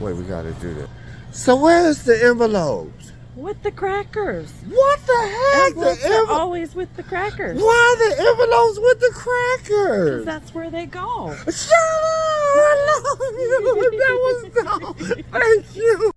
Wait, we gotta do that. So where's the envelopes? With the crackers. What the heck? Envelopes the are always with the crackers. Why the envelopes with the crackers? That's where they go. Shut up! I love you. That was dumb. Thank you.